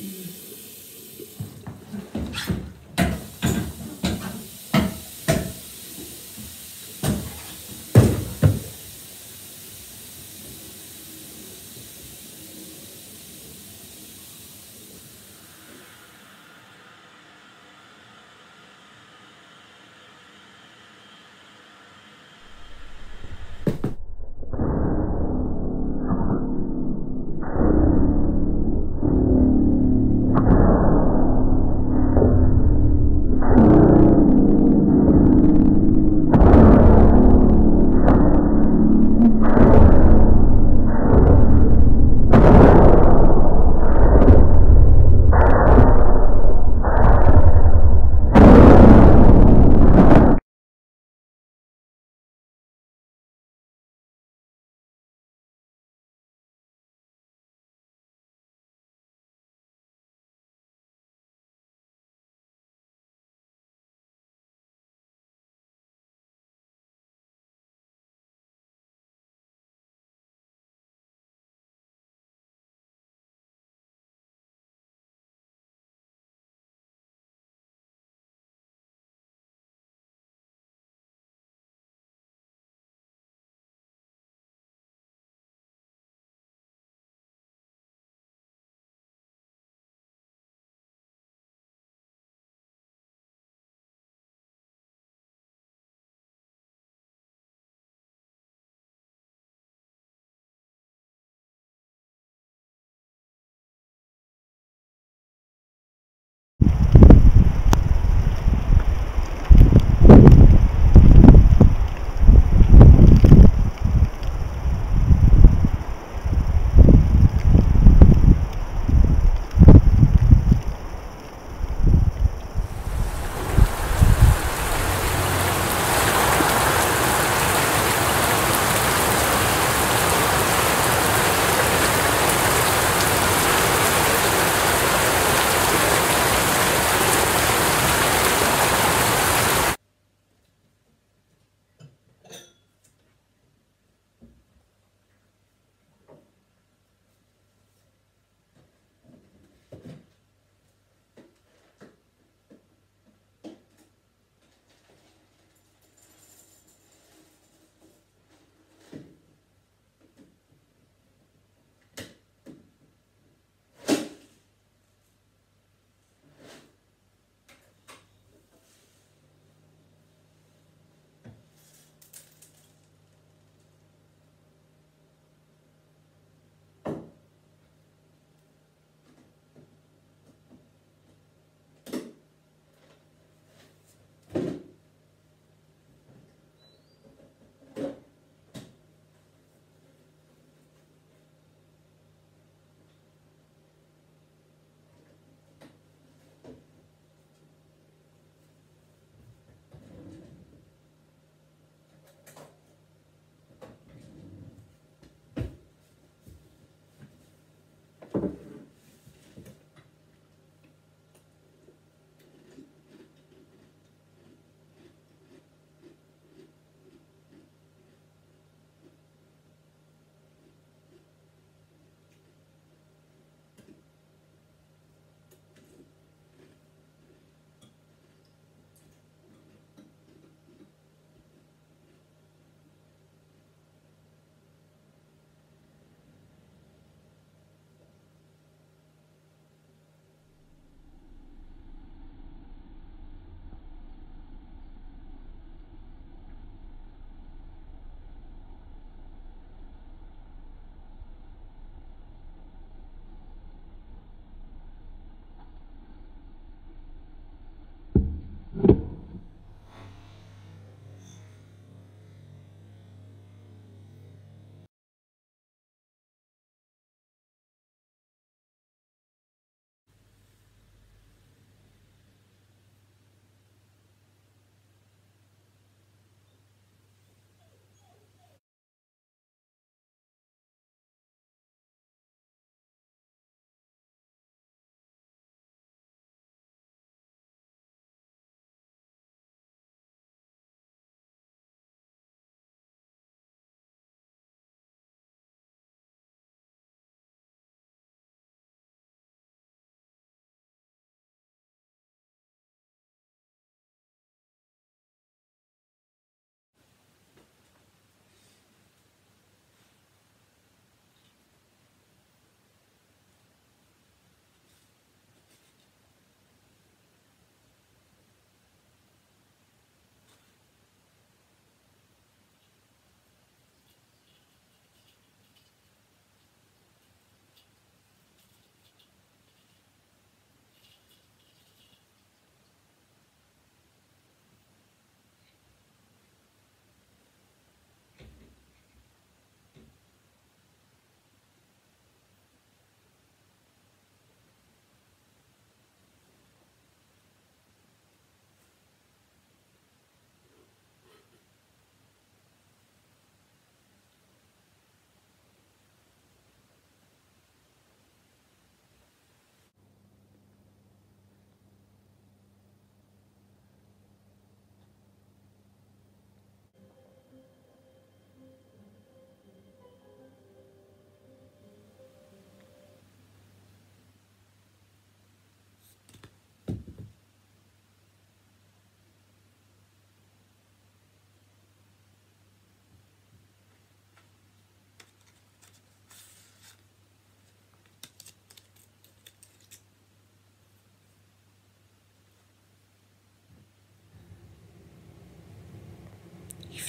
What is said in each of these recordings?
Mm-hmm.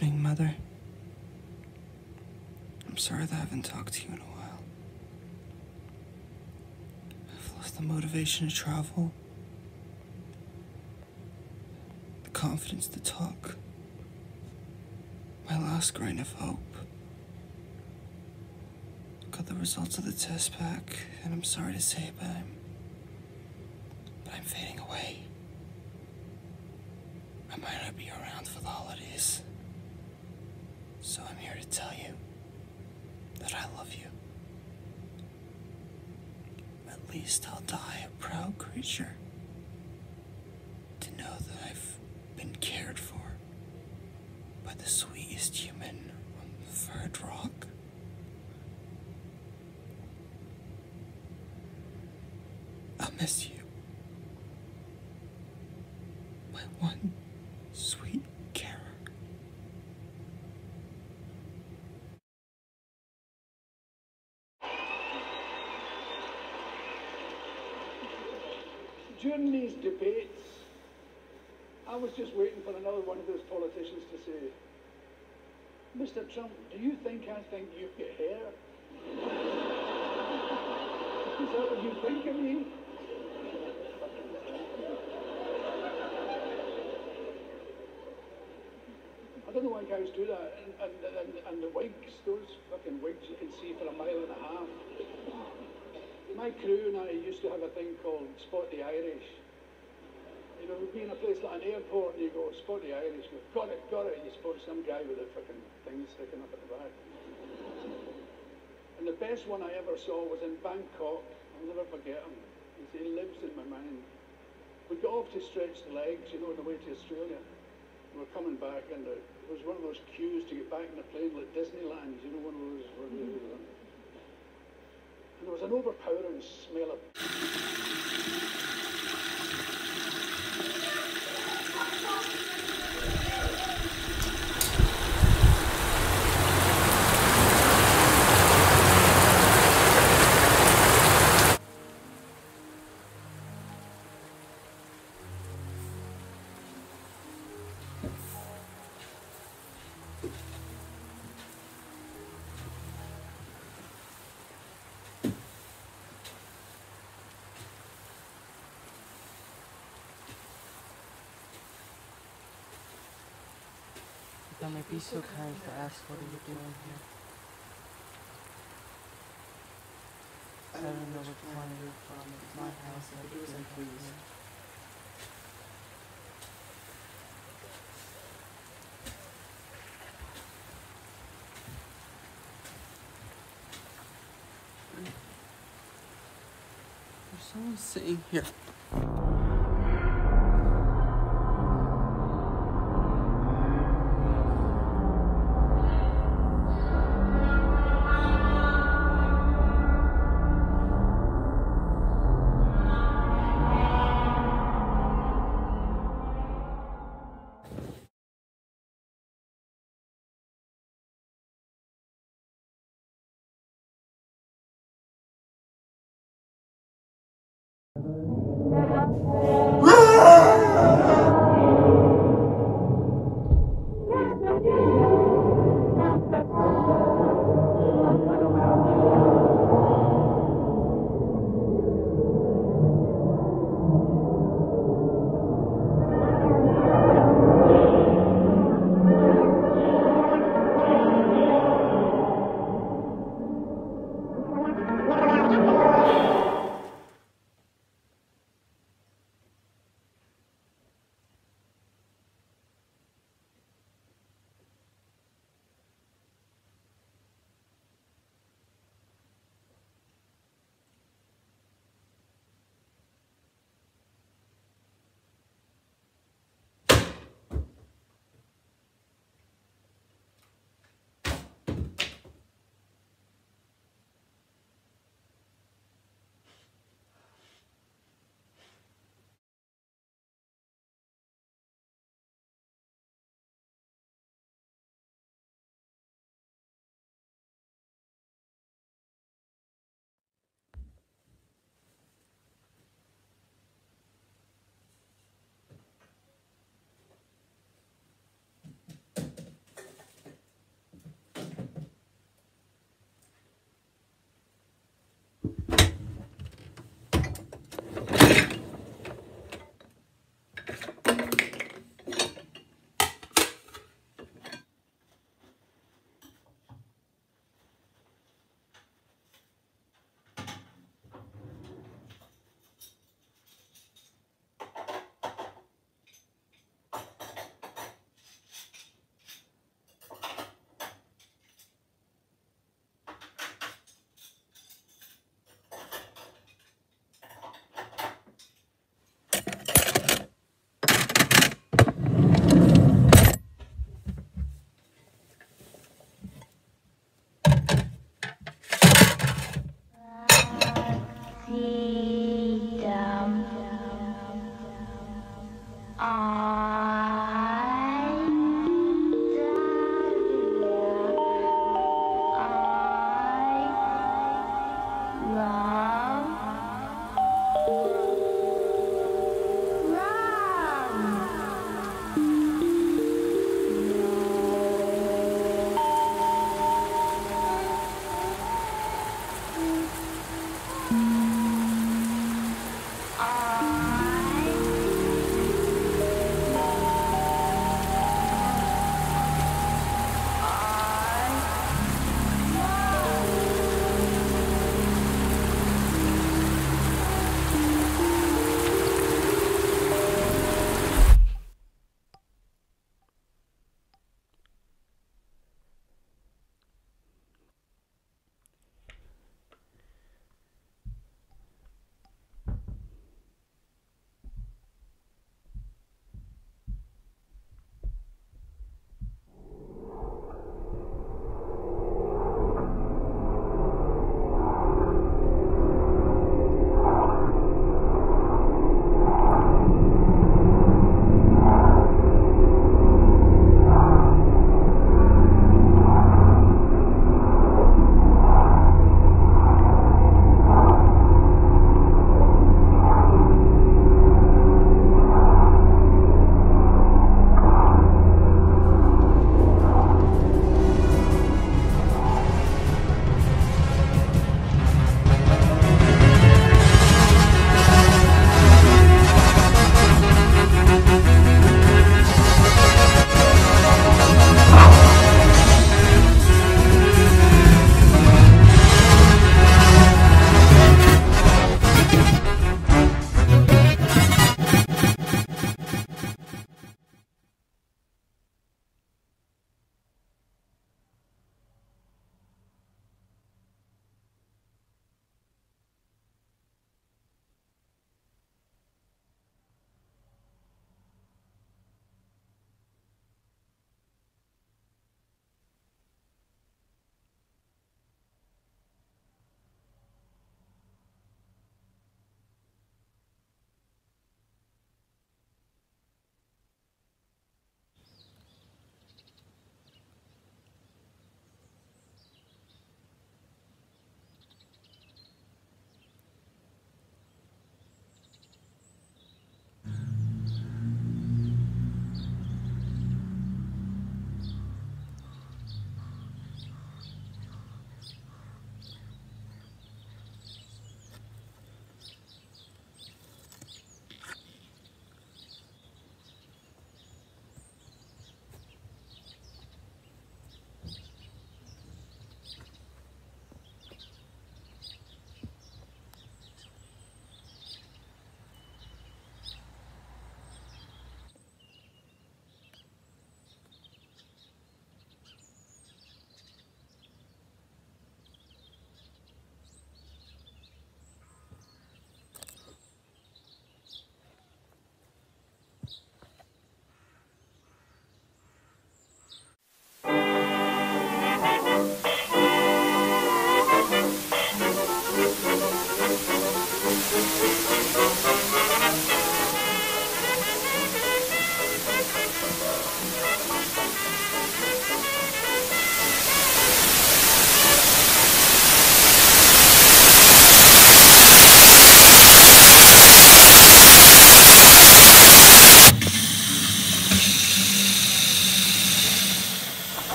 Evening, Mother. I'm sorry that I haven't talked to you in a while. I've lost the motivation to travel, the confidence to talk, my last grain of hope. Got the results of the test back, and I'm sorry to say, but I'm. but I'm fading away. I might not be around for the holidays. So I'm here to tell you that I love you. At least I'll die a proud creature. To know that I've been cared for by the sweetest human on the Third Rock. I'll miss you. My one just waiting for another one of those politicians to say, Mr. Trump, do you think I think you've got hair? Is that what you think of me? I don't know why guys do that. And, and, and, and the wigs, those fucking wigs you can see for a mile and a half. My crew and I used to have a thing called Spot the Irish. You know, we'd be in a place like an airport and you go, Spot the Irish, go, got it, got it, and you spot some guy with a fucking thing sticking up at the back. And the best one I ever saw was in Bangkok. I'll never forget him. He lives in my mind. We got off to stretch the legs, you know, on the way to Australia. We were coming back, and it was one of those queues to get back in the plane like Disneyland, you know, one of those. Where they, and there was an overpowering smell of. Might be so kind to ask what are you doing here. I don't know which one you're from. It's my house. I'd be doing please. There's someone sitting here. Look!